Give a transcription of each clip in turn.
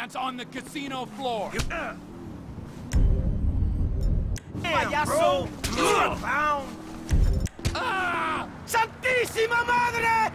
hands on the casino floor. Payaso! You're bound! Ah! ¡Santísima Madre!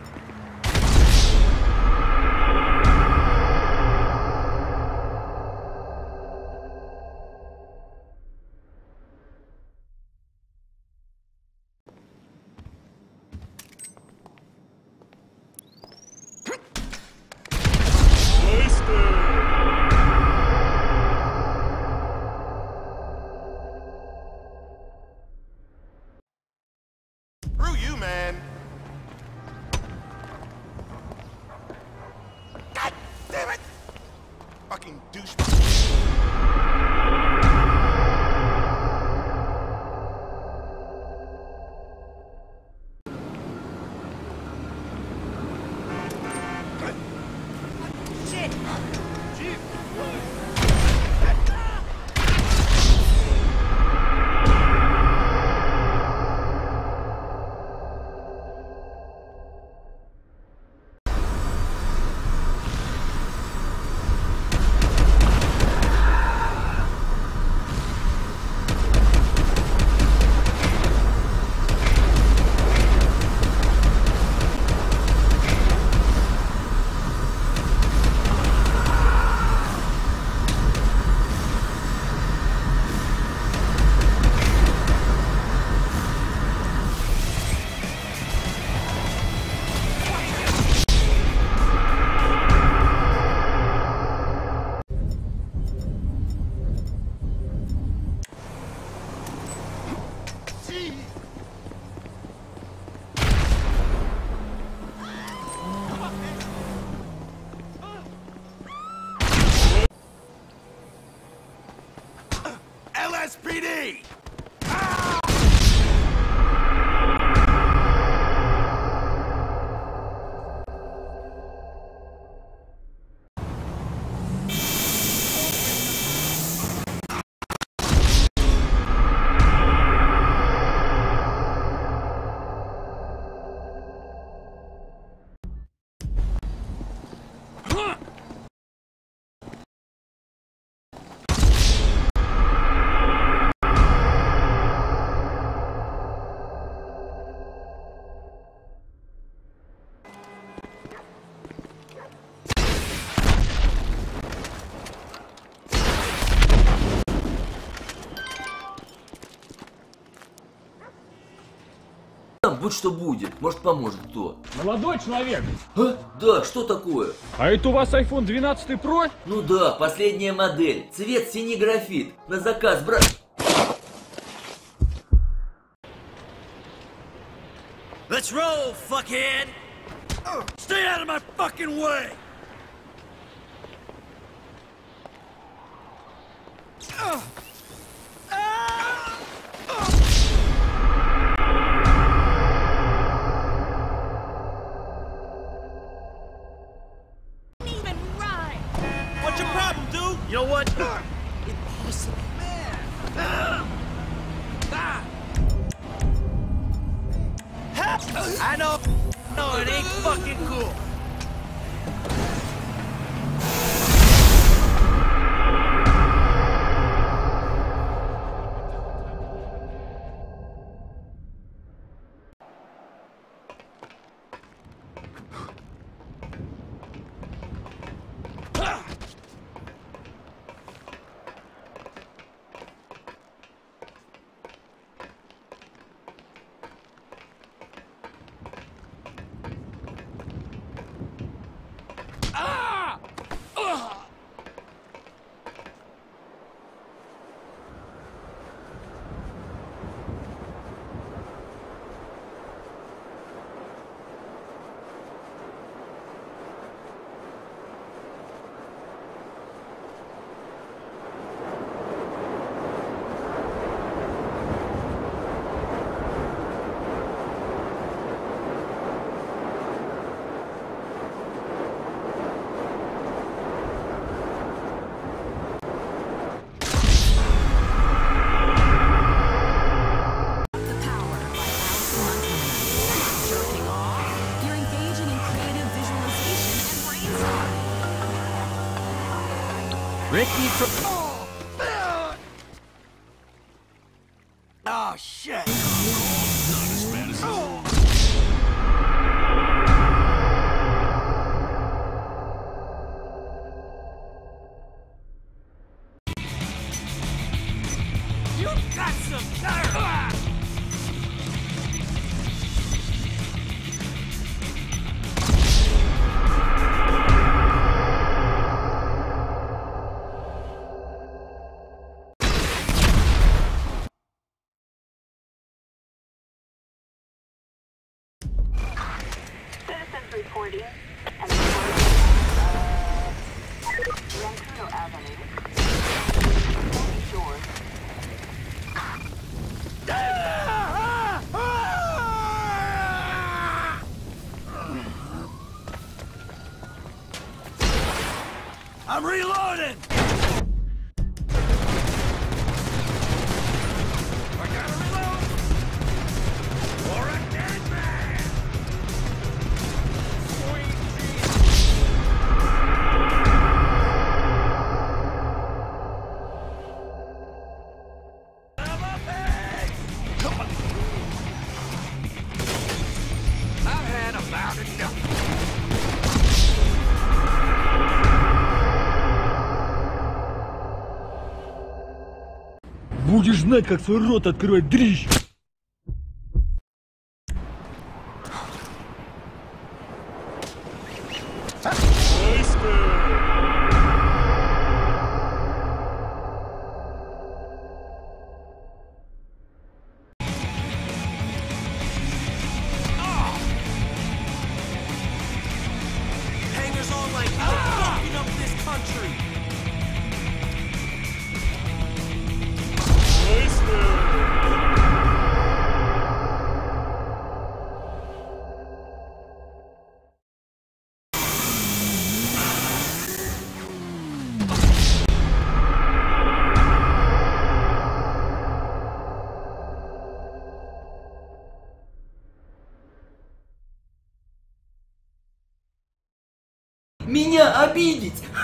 Будь что будет, может поможет кто. Молодой человек, А? Да, что такое? а это у вас iPhone 12 Pro? Ну да, последняя модель. Цвет синий графит. На заказ, брат. Let's roll, fuckhead! Stay out of my fucking way! even shit. Reporting and uh, Rancuno Avenue. I'm reloading! Знать, как свой рот открывать дрищ!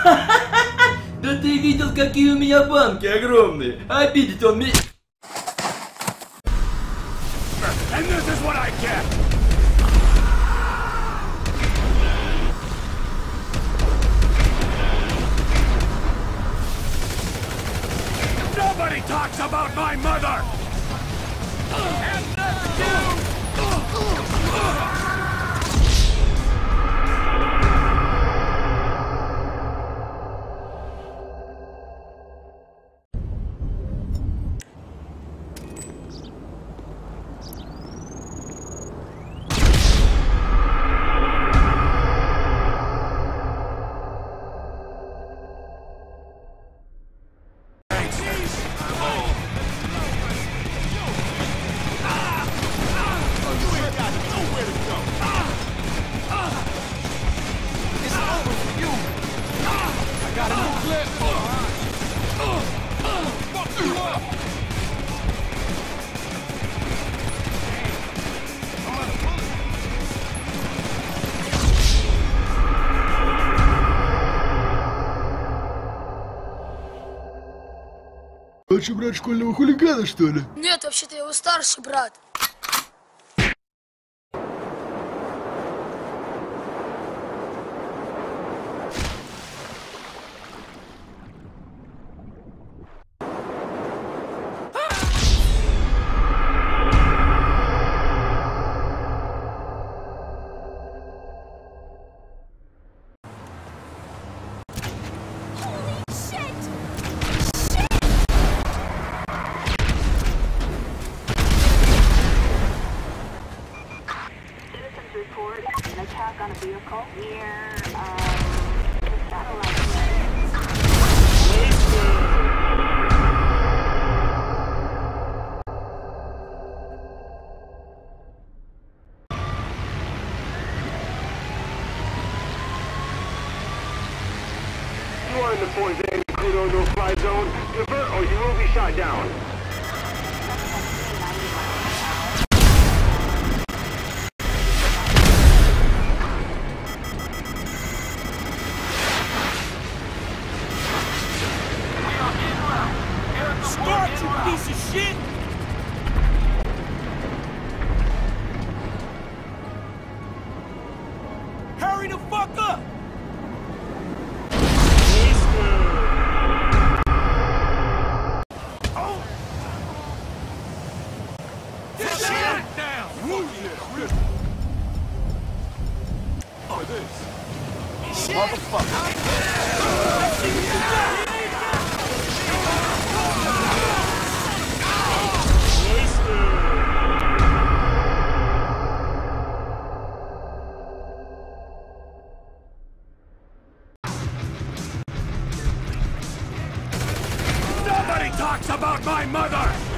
Да ты видел, какие у меня банки огромные. Обидеть он меня... Nobody talks about my mother! And брат школьного хулигана, что ли? Нет, вообще-то его старший брат. fucker! About my mother!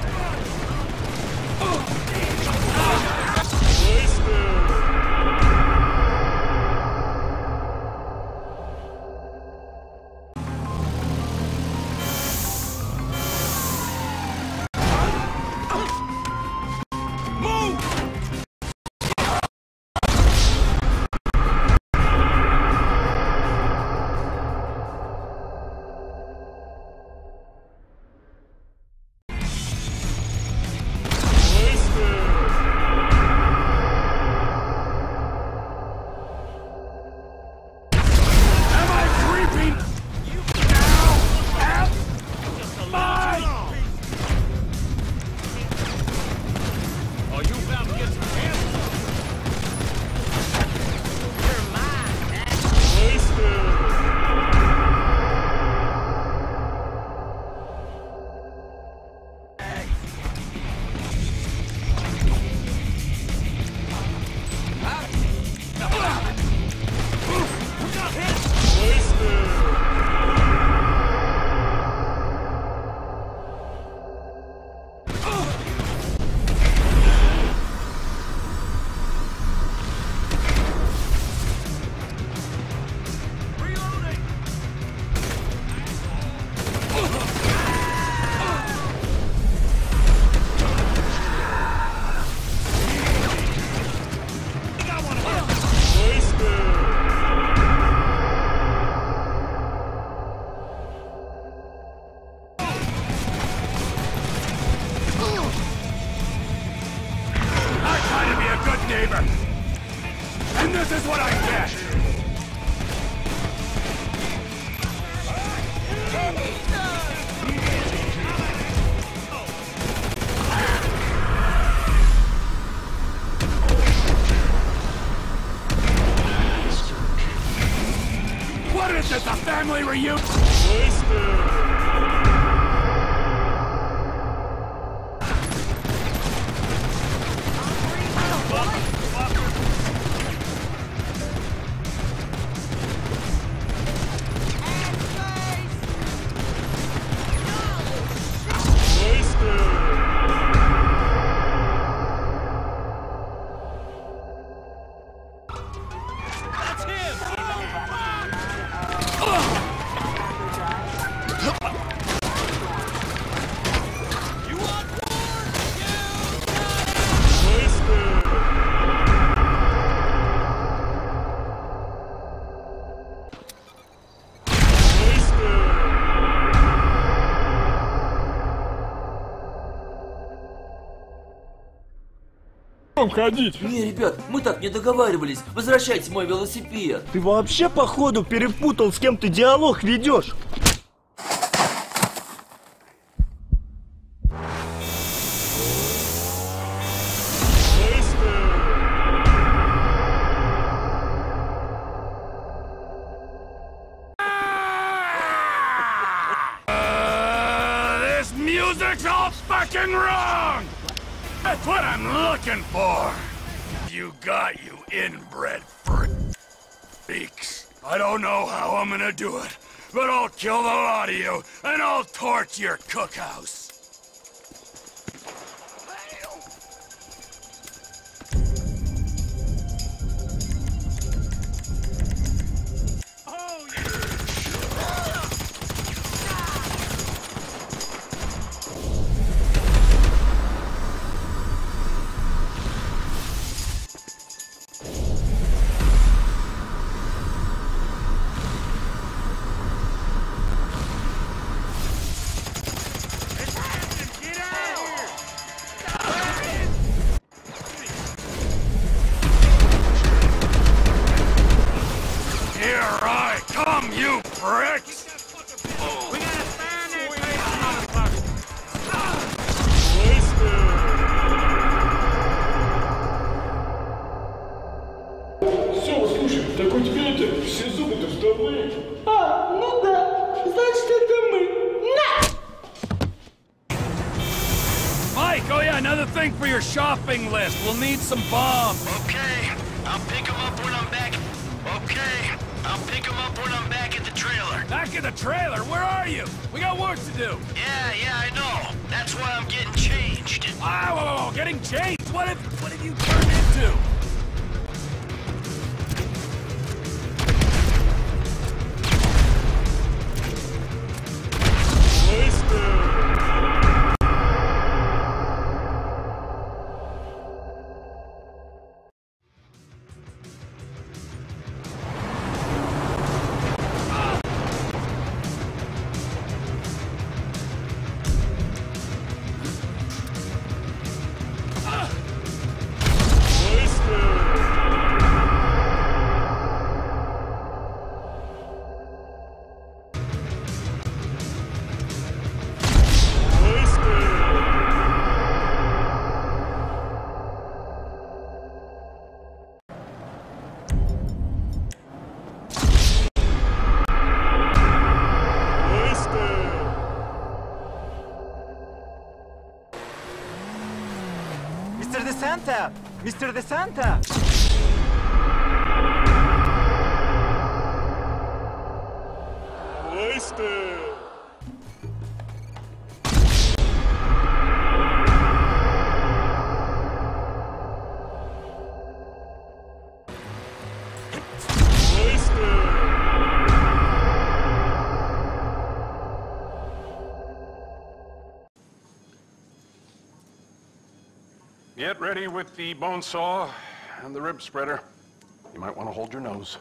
This, a family reunion? Ходить. Не, ребят, мы так не договаривались. Возвращайте мой велосипед. Ты вообще, походу, перепутал, с кем ты диалог ведешь. I'm looking for! You got you inbred freaks. I don't know how I'm gonna do it, but I'll kill the lot of you, and I'll torch your cookhouse. pricks! We got a fire next Wasted! Сема, слушай, так у тебя это все зубы-то вставные. А, ну да. Значит, это мы. На! Mike, oh yeah, another thing for your shopping list. We'll need some bombs. Okay, I'll pick them up when I'm back. Okay, I'll pick them up when I'm back at the train. Back in the trailer. Where are you? We got work to do. Yeah, yeah, I know. That's why I'm getting changed. Whoa, whoa, whoa, getting changed. What have, what have you turned into? Mr. DeSanta! Mr. DeSanta! Get ready with the bone saw and the rib spreader. You might want to hold your nose.